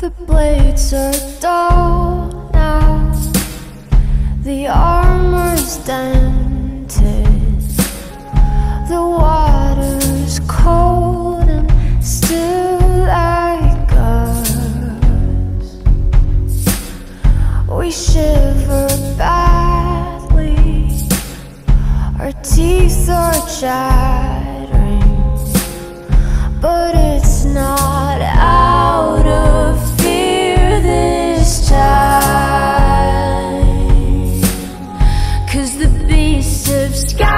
The blades are dull now. The armor's dented. The water's cold and still like us. We shiver badly. Our teeth are chattering But it's not out sky.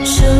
you